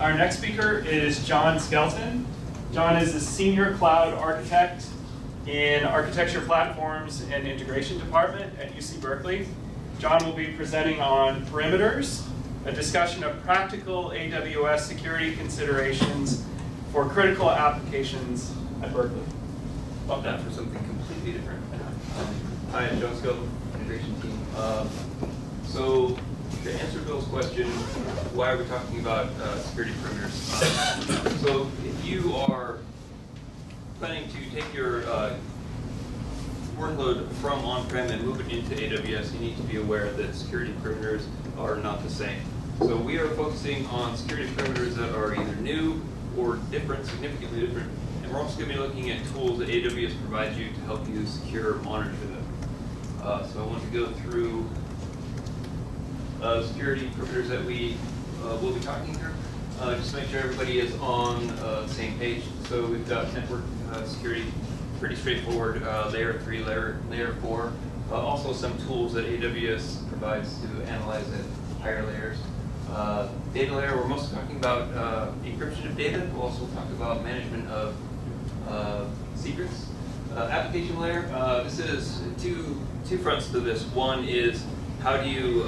Our next speaker is Jon Skelton. Jon is the Senior Cloud Architect in Architecture Platforms and Integration Department at UC Berkeley. Jon will be presenting on perimeters, a discussion of practical AWS security considerations for critical applications at Berkeley. Swap that for something completely different. Hi, I'm Jon Skelton, integration team. Um, so to answer Bill's question, why are we talking about uh, security perimeters? So if you are planning to take your uh, workload from on-prem and move it into AWS, you need to be aware that security perimeters are not the same. So we are focusing on security perimeters that are either new or different, significantly different and we're also going to be looking at tools that AWS provides you to help you secure monitor them. Uh, so I want to go through uh, security perimeters that we uh, will be talking through. Uh, just to make sure everybody is on uh, the same page. So we've got network uh, security, pretty straightforward, layer 3, layer, layer 4. also some tools that AWS provides to analyze at higher layers. data layer, we're mostly talking about encryption of data. We'll also talk about management of uh, secrets. Uh, application layer, uh, this is two, two fronts to this. One is how do you,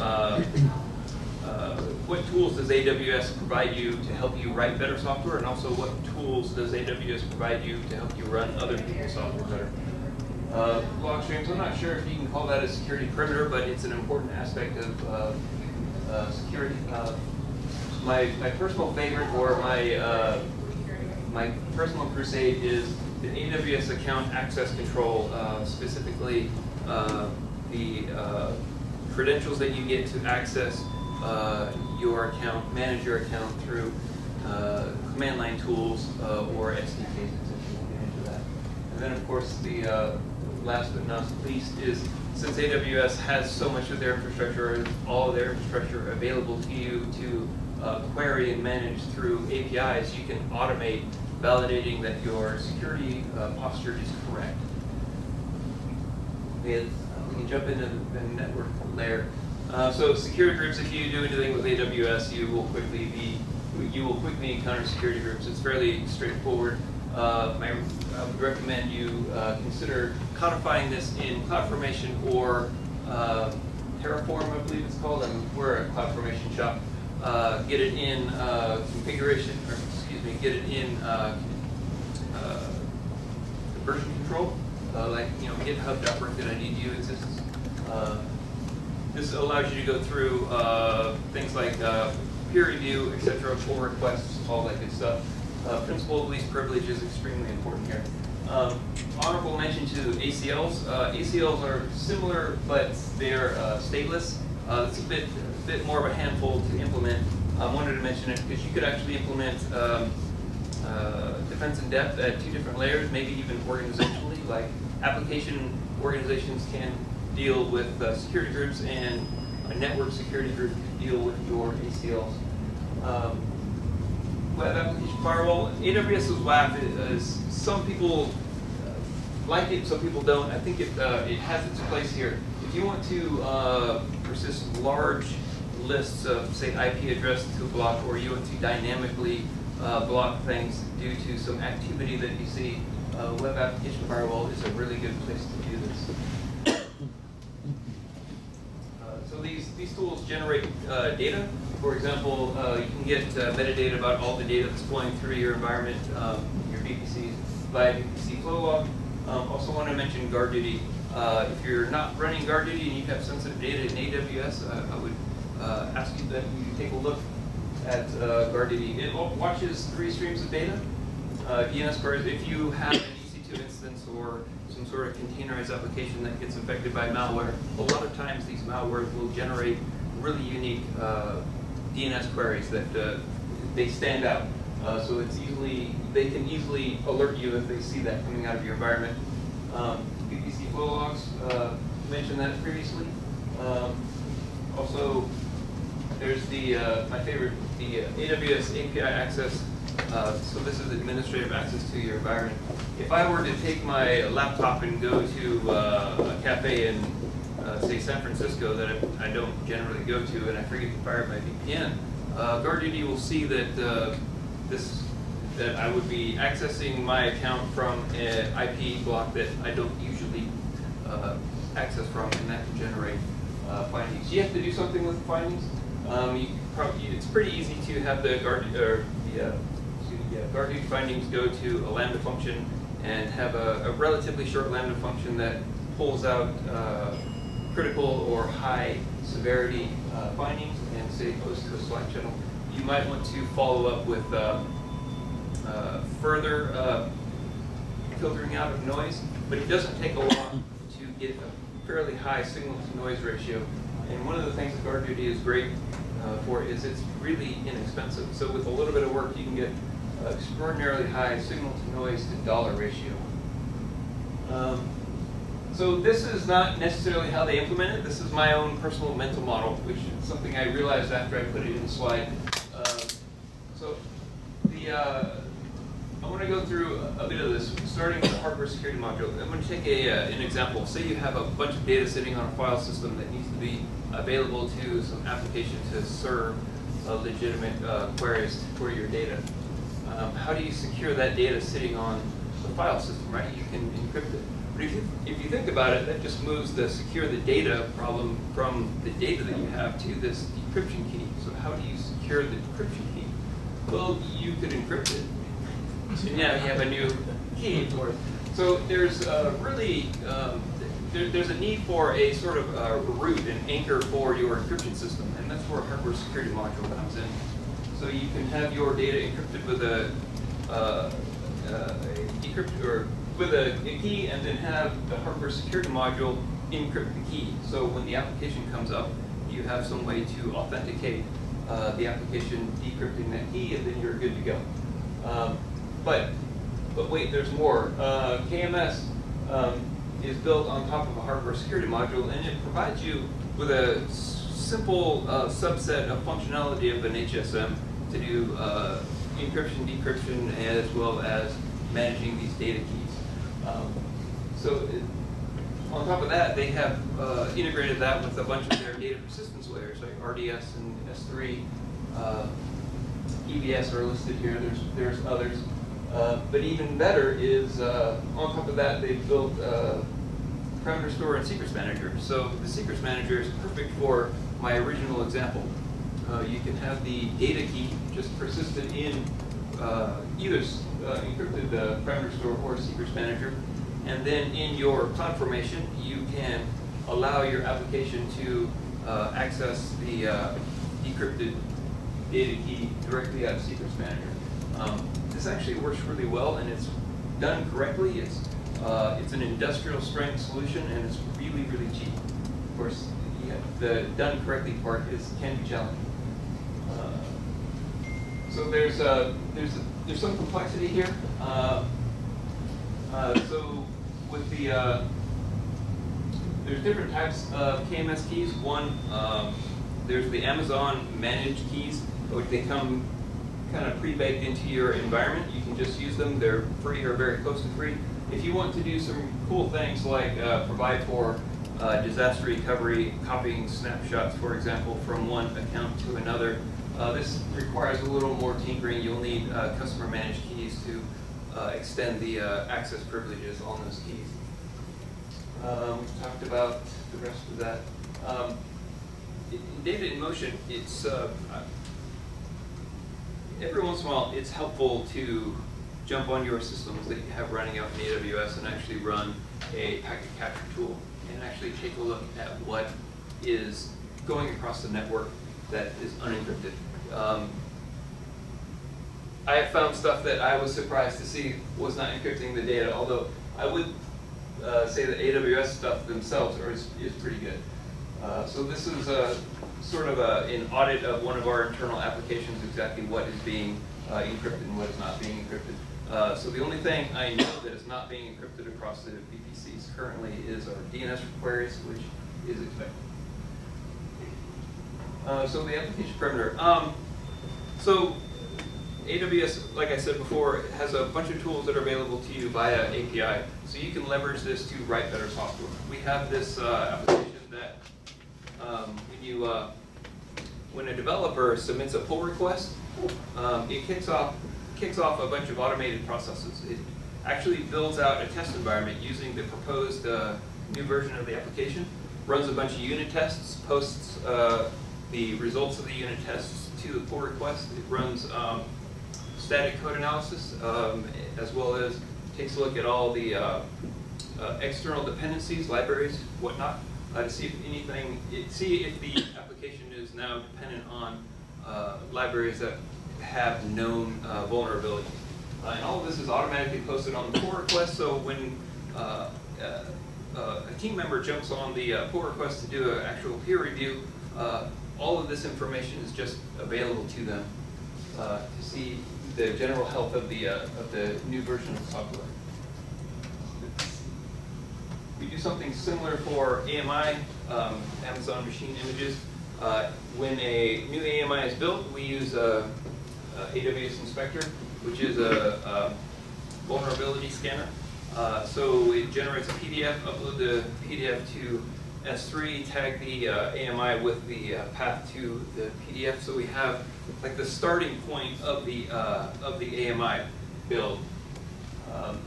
what tools does AWS provide you to help you write better software, and also what tools does AWS provide you to help you run other people's software better? Uh, streams, I'm not sure if you can call that a security perimeter, but it's an important aspect of uh, uh, security. my, my personal favorite or my my personal crusade is the AWS account access control, uh, specifically uh, the uh, credentials that you get to access uh, your account, manage your account through uh, command line tools uh, or SDKs, if you want to get into that. And then, of course, the last but not least is since AWS has so much of their infrastructure, all of their infrastructure available to you to uh, query and manage through APIs, you can automate validating that your security uh, posture is correct. Uh, can jump into the network layer. Uh, so security groups, if you do anything with AWS, you will quickly be, you will quickly encounter security groups. It's fairly straightforward. Uh, my, I would recommend you uh, consider codifying this in CloudFormation or uh, Terraform, I believe it's called. and we're a CloudFormation shop. Uh, get it in uh, configuration, or excuse me, get it in version control, uh, like you know GitHub network that I need you exists. Uh, this allows you to go through uh, things like uh, peer review, etc., pull requests, all that good stuff. principle of least privilege is extremely important here. Um, honorable mention to ACLs. ACLs are similar, but they're stateless. it's a bit bit more of a handful to implement. I wanted to mention it because you could actually implement um, uh, defense in depth at two different layers, maybe even organizationally, like application organizations can deal with uh, security groups and a network security group can deal with your ACLs. Um, web application firewall, AWS's WAF is, some people uh, like it, some people don't. I think it, uh, it has its place here. If you want to uh, persist large lists of, say, IP address to block, or you want to dynamically uh, block things due to some activity that you see, uh, Web Application Firewall is a really good place to do this. Uh, so these, these tools generate uh, data. For example, uh, you can get metadata about all the data that's flowing through your environment, um, your VPCs, via VPC flow log. Um, also want to mention GuardDuty. Uh, if you're not running GuardDuty and you have sensitive data in AWS, uh, I would uh, ask you that you take a look at uh, GuardDuty. It watches three streams of data. Uh, DNS queries, if you have an EC2 instance or some sort of containerized application that gets infected by malware, a lot of times these malwares will generate really unique uh, DNS queries that uh, they stand out. Uh, so it's easily, they can easily alert you if they see that coming out of your environment. Um, flow logs, uh, mentioned that previously. Um, also, there's the, uh, my favorite, the uh, AWS API access. Uh, so this is administrative access to your environment. If I were to take my laptop and go to uh, a cafe in, uh, say, San Francisco that I, I, don't generally go to, and I forget to fire my VPN, uh, GuardDuty will see that this that I would be accessing my account from an IP block that I don't usually access from, and that can generate uh, findings. You have to do something with findings. Um, probably, it's pretty easy to have the guard or the uh, GuardDuty findings go to a lambda function and have a, a relatively short lambda function that pulls out uh, critical or high severity uh, findings and say goes to a Slack channel. You might want to follow up with uh, uh, further filtering out of noise, but it doesn't take a lot to get a fairly high signal to noise ratio. And one of the things that GuardDuty is great uh, for is it's really inexpensive. So with a little bit of work, you can get extraordinarily high signal to noise to dollar ratio. Um, so this is not necessarily how they implement it. This is my own personal mental model, which is something I realized after I put it in the slide. Uh, so the uh, I want to go through a, a bit of this, starting with the hardware security module. I'm going to take a, uh, an example. Say you have a bunch of data sitting on a file system that needs to be available to some application to serve uh, legitimate uh, queries for your data. Um, how do you secure that data sitting on the file system, right? You can encrypt it. But if you, if you think about it, that just moves the secure the data problem from the data that you have to this decryption key. So how do you secure the decryption key? Well, you could encrypt it. So now you have a new key for it. So there's uh, really, um, there, there's a need for a sort of uh, root, an anchor for your encryption system, and that's where a hardware security module comes in. So you can have your data encrypted with a, uh, uh, or with a, a, key, and then have the hardware security module encrypt the key. So when the application comes up, you have some way to authenticate uh, the application decrypting that key, and then you're good to go. Um, but but wait, there's more. KMS um, is built on top of a hardware security module, and it provides you with a simple uh, subset of functionality of an HSM to do uh, encryption, decryption, as well as managing these data keys. Um, so it, on top of that, they have uh, integrated that with a bunch of their data persistence layers, like RDS and S3. Uh, EBS are listed here. There's there's others. Uh, but even better is, uh, on top of that, they've built uh, parameter store and secrets manager. So the secrets manager is perfect for my original example. Uh, you can have the data key just persisted in either encrypted parameter store or secrets manager. And then in your cloud formation, you can allow your application to access the decrypted data key directly out of secrets manager. Um, this actually works really well and it's done correctly. It's, uh, it's an industrial strength solution and it's really, really cheap. Of course, yeah, the done correctly part is can be challenging. Uh, so there's, uh, there's, there's some complexity here. Uh, uh, so with the, uh, there's different types of KMS keys. One, um, there's the Amazon managed keys, which they come kind of pre-baked into your environment. You can just use them. They're free or very close to free. If you want to do some cool things like uh, provide for uh, disaster recovery, copying snapshots, for example, from one account to another, uh, this requires a little more tinkering. You'll need uh, customer managed keys to uh, extend the uh, access privileges on those keys. Um, we talked about the rest of that. Um, data in motion, it's every once in a while, it's helpful to jump on your systems that you have running out in AWS and actually run a packet capture tool and actually take a look at what is going across the network that is unencrypted. Um, I have found stuff that I was surprised to see was not encrypting the data, although I would uh, say the AWS stuff themselves are, is, is pretty good. Uh, so this is a sort of a, an audit of one of our internal applications, exactly what is being uh, encrypted and what is not being encrypted. Uh, so the only thing I know that is not being encrypted across the VPCs currently is our DNS queries, which is expected. Uh, so the application perimeter. Um, so AWS, like I said before, has a bunch of tools that are available to you via API. So you can leverage this to write better software. We have this uh, application um, when you uh, when a developer submits a pull request, um, it kicks off, kicks off a bunch of automated processes. It actually builds out a test environment using the proposed uh, new version of the application, runs a bunch of unit tests, posts uh, the results of the unit tests to the pull request. It runs um, static code analysis, um, as well as takes a look at all the uh, uh, external dependencies, libraries, whatnot, to see if anything, see if the application is now dependent on uh, libraries that have known uh, vulnerabilities. Uh, and all of this is automatically posted on the pull request, so when uh, uh, uh, a team member jumps on the pull request to do an actual peer review, all of this information is just available to them to see the general health of the, of the new version of the software. We do something similar for AMI, um, Amazon Machine Images. Uh, when a new AMI is built, we use a, a AWS Inspector, which is a, a vulnerability scanner. Uh, so it generates a PDF, upload the PDF to S3, tag the uh, AMI with the uh, path to the PDF, so we have like the starting point of the uh, of the AMI build. Um,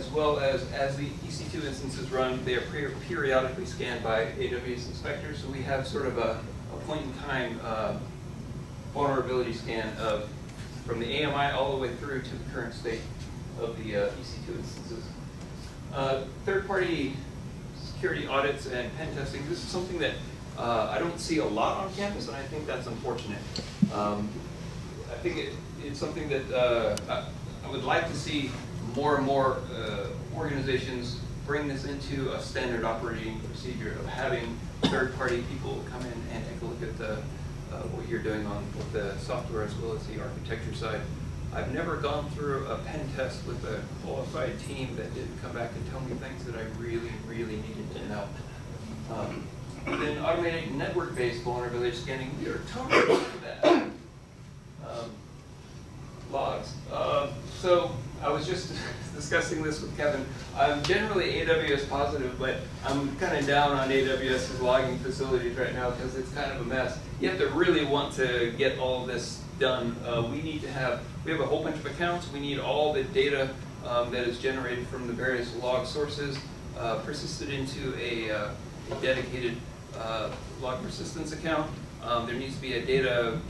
as well as, as the EC2 instances run, they are peri- periodically scanned by AWS inspectors, so we have sort of a, a point in time uh, vulnerability scan of, from the AMI all the way through to the current state of the uh, EC2 instances. Uh, Third-party security audits and pen testing, this is something that uh, I don't see a lot on campus, and I think that's unfortunate. Um, I think it, it's something that uh, I, I would like to see more and more uh, organizations bring this into a standard operating procedure of having third-party people come in and take a look at the, uh, what you're doing on with the software as well as the architecture side. I've never gone through a pen test with a qualified team that didn't come back and tell me things that I really, really needed to know. Um, then automated network-based vulnerability scanning, we are totally that. Um, logs. Um, so I was just discussing this with Kevin. I'm generally AWS positive, but I'm kind of down on AWS's logging facilities right now because it's kind of a mess. You have to really want to get all this done. Uh, we need to have, we have a whole bunch of accounts. We need all the data um, that is generated from the various log sources uh, persisted into a, uh, a dedicated uh, log persistence account. Um, there needs to be a data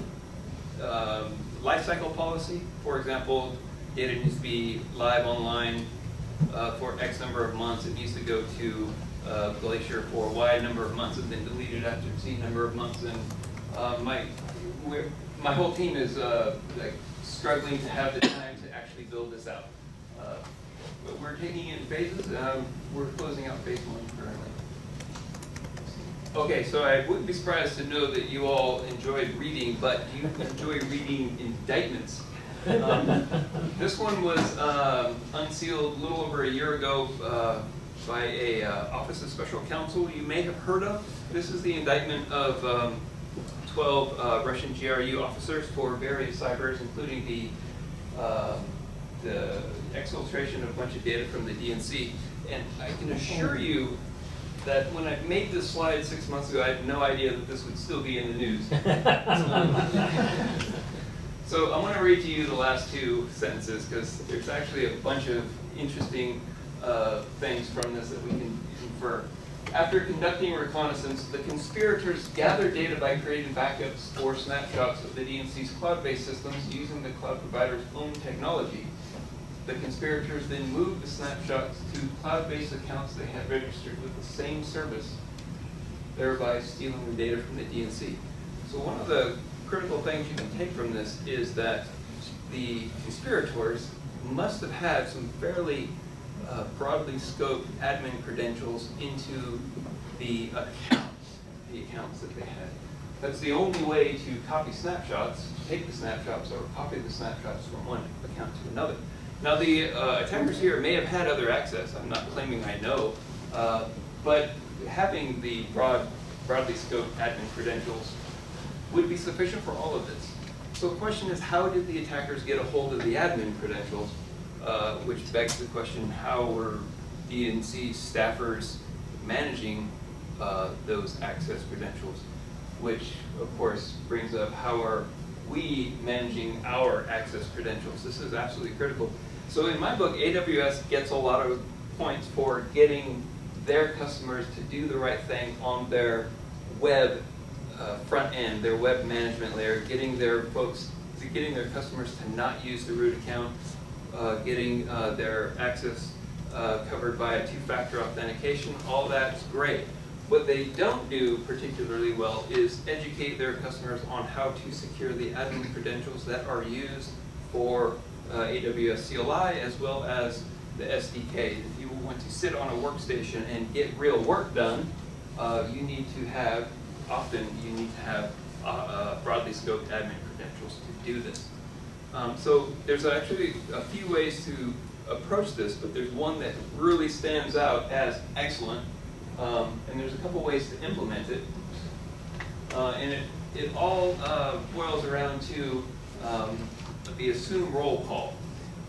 um, lifecycle policy. For example, data needs to be live online uh, for X number of months. It needs to go to uh, Glacier for Y number of months and then deleted after Z number of months. And uh, my my whole team is uh, like struggling to have the time to actually build this out. Uh, but we're taking it in phases. Um, we're closing out phase one currently. Okay, so I wouldn't be surprised to know that you all enjoyed reading, but do you enjoy reading indictments? Um, this one was um, unsealed a little over a year ago uh, by a uh, Office of Special Counsel you may have heard of. This is the indictment of um, 12 uh, Russian GRU officers for various cybers, including the uh, the exfiltration of a bunch of data from the DNC. And I can assure you that when I made this slide six months ago, I had no idea that this would still be in the news. so I'm going to read to you the last two sentences because there's actually a bunch of interesting uh, things from this that we can infer. After conducting reconnaissance, the conspirators gathered data by creating backups or snapshots of the DNC's cloud-based systems using the cloud provider's own technology. The conspirators then moved the snapshots to cloud-based accounts they had registered with the same service, thereby stealing the data from the DNC. So one of the critical things you can take from this is that the conspirators must have had some fairly uh, broadly scoped admin credentials into the accounts, the accounts that they had. That's the only way to copy snapshots, take the snapshots or copy the snapshots from one account to another. Now the uh, attackers here may have had other access, I'm not claiming I know, uh, but having the broad, broadly scoped admin credentials would be sufficient for all of this. So the question is, how did the attackers get a hold of the admin credentials? Uh, which begs the question, how were DNC staffers managing uh, those access credentials? which of course brings up how are we managing our access credentials. This is absolutely critical. So in my book, AWS gets a lot of points for getting their customers to do the right thing on their web uh, front end, their web management layer, getting their folks, getting their customers to not use the root account, uh, getting uh, their access uh, covered by a two-factor authentication, all that's great. What they don't do particularly well is educate their customers on how to secure the admin credentials that are used for uh, AWS CLI as well as the SDK. If you want to sit on a workstation and get real work done, uh, you need to have, often you need to have uh, uh, broadly scoped admin credentials to do this. Um, so there's actually a few ways to approach this, but there's one that really stands out as excellent, um, and there's a couple ways to implement it. Uh, and it, it all uh, boils around to um, the assume role call.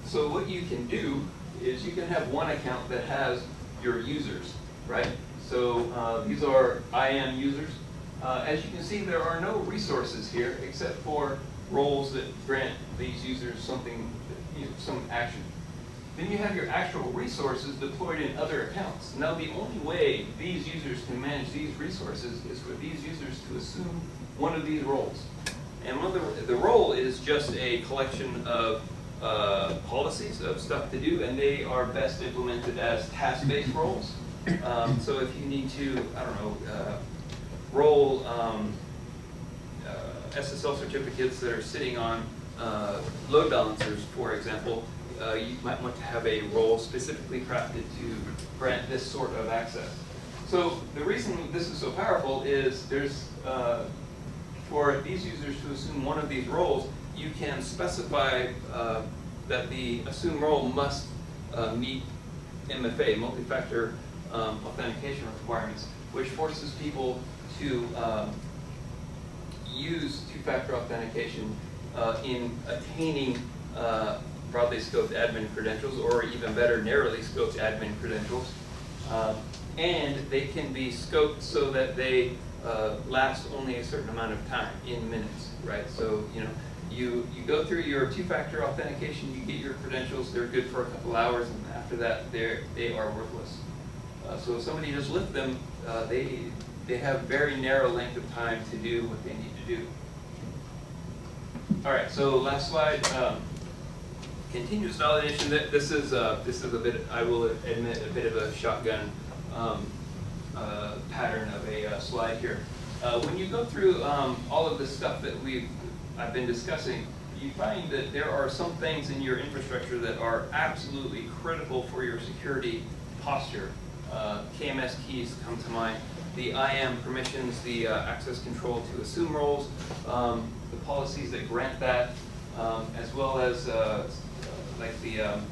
So what you can do is you can have one account that has your users, right? So uh, these are IAM users. Uh, as you can see, there are no resources here except for roles that grant these users something, some action. Then you have your actual resources deployed in other accounts. Now the only way these users can manage these resources is for these users to assume one of these roles. And one of the, the role is just a collection of uh, policies of stuff to do, and they are best implemented as task-based roles. Um, so if you need to, I don't know, uh, roll um, uh, SSL certificates that are sitting on uh, load balancers, for example, uh, you might want to have a role specifically crafted to grant this sort of access. So the reason this is so powerful is there's, uh, for these users to assume one of these roles, you can specify uh, that the assumed role must uh, meet MFA, multi-factor um, authentication requirements, which forces people to um, use two-factor authentication uh, in attaining uh, broadly scoped admin credentials, or even better, narrowly scoped admin credentials. Um, and they can be scoped so that they uh, last only a certain amount of time, in minutes, right? So, you know, you, you go through your two-factor authentication, you get your credentials, they're good for a couple hours, and after that, they're, they are worthless. Uh, so if somebody just lift them, uh, they, they have very narrow length of time to do what they need to do. All right, so last slide. Um, continuous validation. This is uh, this is a bit. I will admit a bit of a shotgun um, uh, pattern of a uh, slide here. Uh, when you go through um, all of the stuff that we've I've been discussing, you find that there are some things in your infrastructure that are absolutely critical for your security posture. Uh, KMS keys come to mind. The IAM permissions, the uh, access control to assume roles, um, the policies that grant that, um, as well as uh, like the um,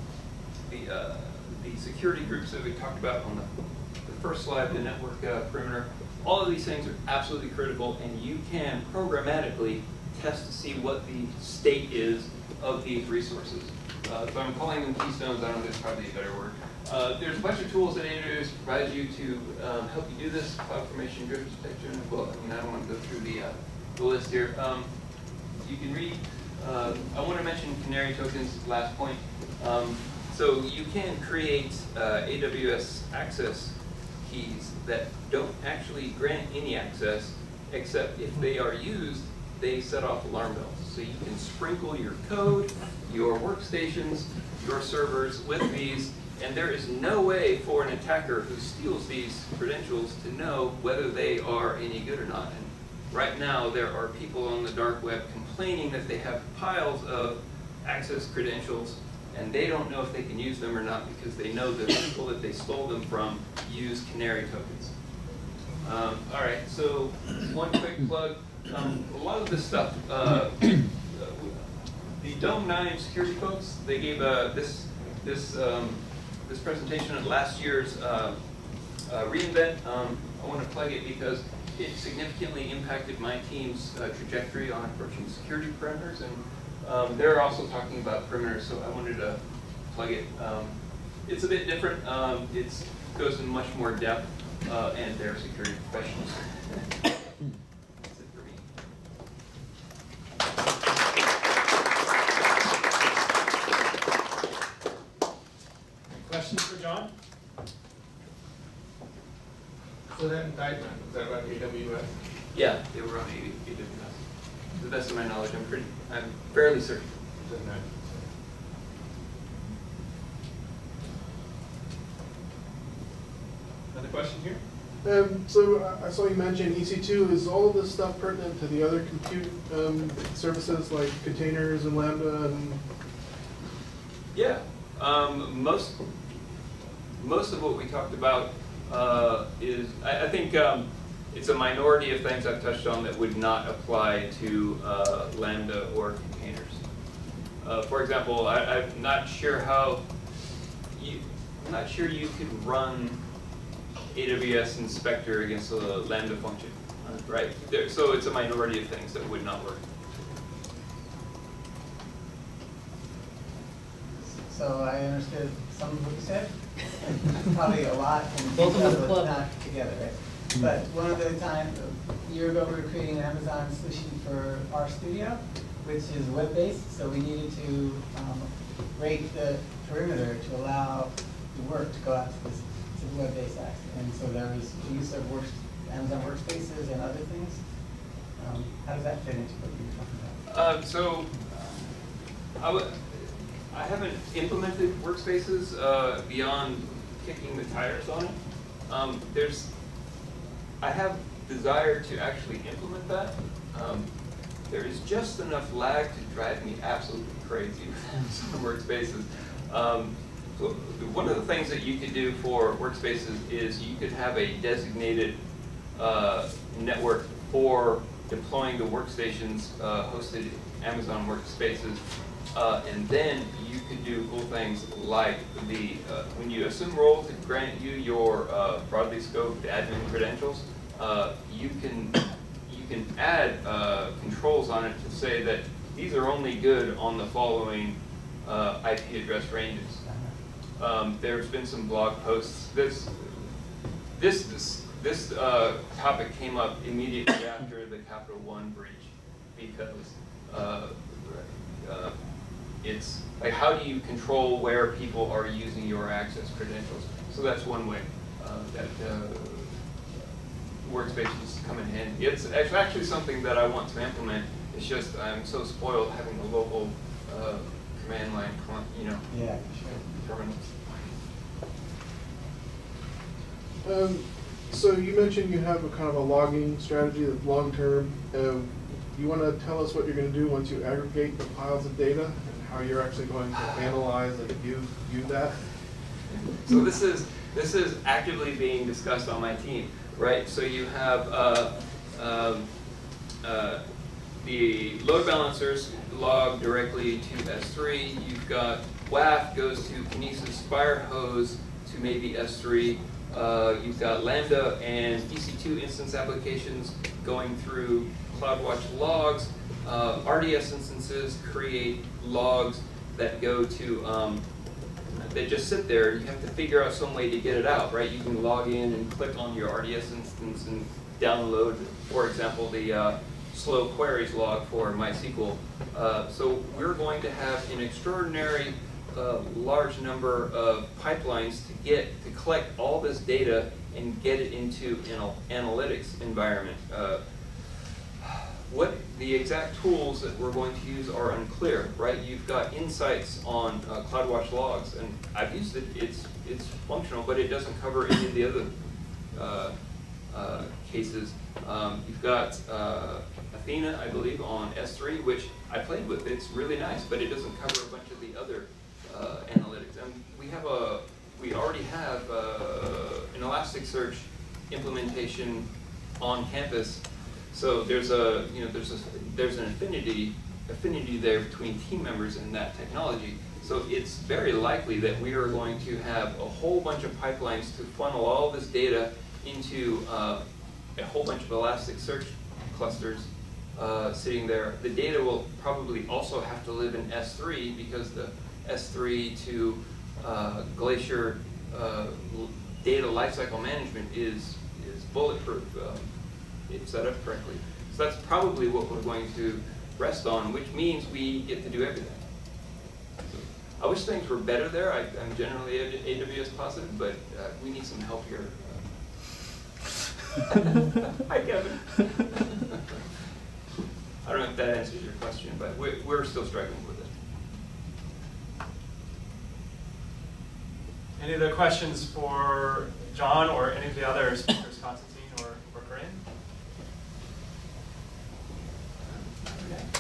the uh, the security groups that we talked about on the, the first slide, the network uh, perimeter. All of these things are absolutely critical, and you can programmatically test to see what the state is of these resources. Uh, so I'm calling them keystones. I don't know if there's probably a better word. Uh, there's a bunch of tools that AWS provides you to um, help you do this. CloudFormation, drift detection. Well, I mean, I don't want to go through the, uh, the list here. Um, you can read. Uh, I want to mention canary tokens. Last point. Um, so you can create uh, AWS access keys that don't actually grant any access, except if they are used, they set off alarm bells. So you can sprinkle your code, your workstations, your servers with these, and there is no way for an attacker who steals these credentials to know whether they are any good or not. And right now, there are people on the dark web complaining that they have piles of access credentials and they don't know if they can use them or not because they know the people that they stole them from use canary tokens. Um, all right, so one quick plug. Um, a lot of this stuff, uh, the Dome9 security folks, they gave uh, this, this, um, this presentation at last year's uh, uh re:Invent. Um, I want to plug it because it significantly impacted my team's uh, trajectory on approaching security parameters and um, they're also talking about perimeters, so I wanted to plug it. Um, it's a bit different. Um, it goes in much more depth, uh, and they're security professionals. So that indictment, is that about AWS? Yeah, they were on A- AWS. To the best of my knowledge, I'm pretty, I'm fairly certain. Then that- Another question here? Um, so I- I saw you mention EC2. Is all of this stuff pertinent to the other compute um, services like containers and Lambda and Yeah, um, most, most of what we talked about, uh, is, I, I think, um, it's a minority of things I've touched on that would not apply to, uh, Lambda or containers. Uh, for example, I, I'm not sure how, you, I'm not sure you could run AWS Inspector against a Lambda function, right? There, so it's a minority of things that would not work. So I understood some of what you said, probably a lot, and Welcome to the detail, club. not together, right? But one of the times, a year ago, we were creating an Amazon solution for our studio, which is web-based, so we needed to um, rate the perimeter to allow the work to go out to this, to the web-based access. And so there was the use of works, Amazon workspaces and other things. Um, How does that fit into what you were talking about? Um, so, I would, I haven't implemented workspaces, uh, beyond kicking the tires on it. Um, there's, I have desire to actually implement that. Um, there is just enough lag to drive me absolutely crazy with some workspaces. Um, so one of the things that you could do for workspaces is you could have a designated uh, network for deploying the workstations uh, hosted Amazon workspaces. Uh, and then you can do cool things like the, uh, when you assume role to grant you your uh, broadly scoped admin credentials, uh, you can you can add uh, controls on it to say that these are only good on the following uh, IP address ranges. Um, there's been some blog posts. This this this, this topic came up immediately after the Capital One breach because uh, it's like how do you control where people are using your access credentials? So that's one way uh, that uh, workspaces come in handy. It's it's actually something that I want to implement. It's just I'm so spoiled having a local uh, command line, you know, Yeah, for sure. terminal. Um, so you mentioned you have a kind of a logging strategy that's long-term. Um, you want to tell us what you're going to do once you aggregate the piles of data and how you're actually going to analyze and view, view that? So this is, this is actively being discussed on my team, right? So you have, uh, um, uh, the load balancers log directly to S3. You've got WAF goes to Kinesis Firehose to maybe S3. Uh, you've got Lambda and EC2 instance applications going through CloudWatch logs. Uh, RDS instances create logs that go to um, they just sit there, you have to figure out some way to get it out, right? You can log in and click on your RDS instance and download, for example, the uh, slow queries log for MySQL. Uh, so we're going to have an extraordinary uh, large number of pipelines to get, to collect all this data and get it into an analytics environment. What the exact tools that we're going to use are unclear, right? You've got insights on uh, CloudWatch logs, and I've used it. It's it's functional, but it doesn't cover any of the other uh, uh, cases. Um, you've got uh, Athena, I believe, on S3, which I played with. It's really nice, but it doesn't cover a bunch of the other uh, analytics. And we have a we already have uh, an Elasticsearch implementation on campus so there's a, you know, there's a, there's an affinity, affinity there between team members and that technology. So it's very likely that we are going to have a whole bunch of pipelines to funnel all this data into uh, a whole bunch of Elasticsearch clusters uh, sitting there. The data will probably also have to live in S3 because the S3 to uh, Glacier uh, data lifecycle management is is bulletproof. Um, it's set up correctly. So that's probably what we're going to rest on, which means we get to do everything. So I wish things were better there. I, am generally AWS positive, but uh, we need some help here. Hi, Kevin. I don't know if that answers your question, but we're, we're still struggling with it. Any other questions for Jon or any of the other speakers, Constantine? Okay.